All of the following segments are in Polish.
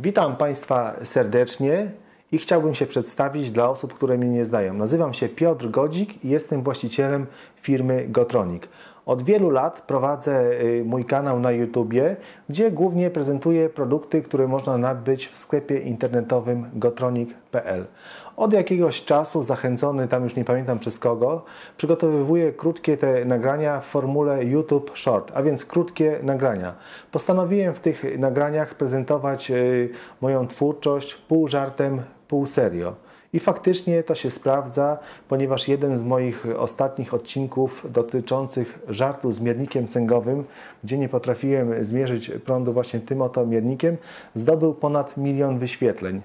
Witam Państwa serdecznie i chciałbym się przedstawić dla osób, które mnie nie znają. Nazywam się Piotr Godzik i jestem właścicielem firmy Gotronik. Od wielu lat prowadzę y, mój kanał na YouTubie, gdzie głównie prezentuję produkty, które można nabyć w sklepie internetowym gotronik.pl. Od jakiegoś czasu, zachęcony tam już nie pamiętam przez kogo, przygotowywuję krótkie te nagrania w formule YouTube Short, a więc krótkie nagrania. Postanowiłem w tych nagraniach prezentować y, moją twórczość pół żartem, pół serio. I faktycznie to się sprawdza, ponieważ jeden z moich ostatnich odcinków dotyczących żartu z miernikiem cęgowym, gdzie nie potrafiłem zmierzyć prądu właśnie tym oto miernikiem, zdobył ponad milion wyświetleń.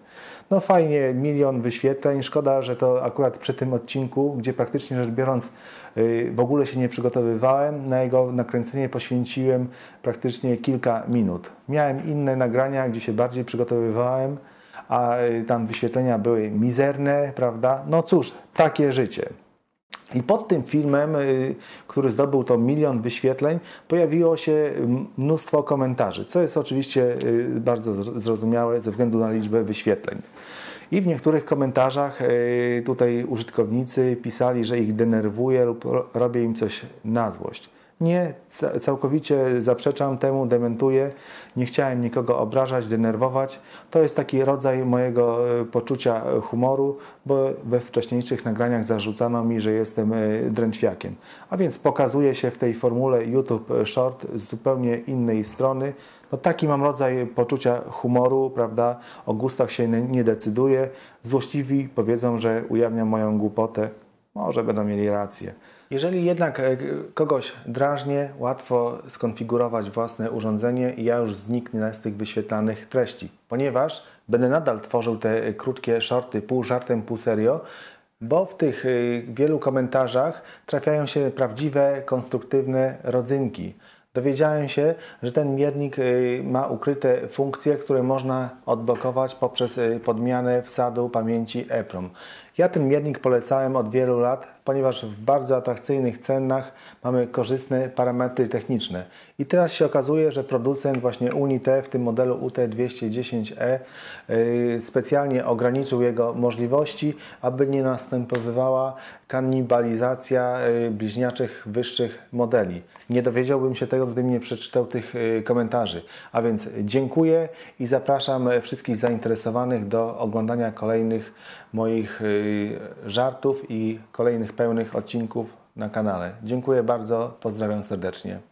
No fajnie, milion wyświetleń. Szkoda, że to akurat przy tym odcinku, gdzie praktycznie rzecz biorąc y, w ogóle się nie przygotowywałem, na jego nakręcenie poświęciłem praktycznie kilka minut. Miałem inne nagrania, gdzie się bardziej przygotowywałem a y, tam wyświetlenia były mizerne, prawda? No cóż, takie życie. I pod tym filmem, y, który zdobył to milion wyświetleń, pojawiło się mnóstwo komentarzy, co jest oczywiście y, bardzo zrozumiałe ze względu na liczbę wyświetleń. I w niektórych komentarzach tutaj użytkownicy pisali, że ich denerwuje lub robię im coś na złość. Nie, całkowicie zaprzeczam temu, dementuję. Nie chciałem nikogo obrażać, denerwować. To jest taki rodzaj mojego e, poczucia e, humoru, bo we wcześniejszych nagraniach zarzucano mi, że jestem e, drętwiakiem. A więc pokazuję się w tej formule YouTube Short z zupełnie innej strony. No taki mam rodzaj poczucia humoru, prawda? O gustach się nie decyduję. Złośliwi powiedzą, że ujawniam moją głupotę. Może będą mieli rację. Jeżeli jednak e, kogoś drażnie, łatwo skonfigurować własne urządzenie i ja już zniknę z tych wyświetlanych treści, ponieważ będę nadal tworzył te krótkie shorty, pół żartem, pół serio, bo w tych e, wielu komentarzach trafiają się prawdziwe, konstruktywne rodzynki. Dowiedziałem się, że ten miernik e, ma ukryte funkcje, które można odblokować poprzez podmianę wsadu pamięci EEPROM. Ja ten miernik polecałem od wielu lat, ponieważ w bardzo atrakcyjnych cenach mamy korzystne parametry techniczne. I teraz się okazuje, że producent właśnie Unite w tym modelu UT210E y, specjalnie ograniczył jego możliwości, aby nie następowała kanibalizacja y, bliźniaczych wyższych modeli. Nie dowiedziałbym się tego, gdybym nie przeczytał tych y, komentarzy. A więc dziękuję i zapraszam wszystkich zainteresowanych do oglądania kolejnych moich żartów i kolejnych pełnych odcinków na kanale. Dziękuję bardzo, pozdrawiam serdecznie.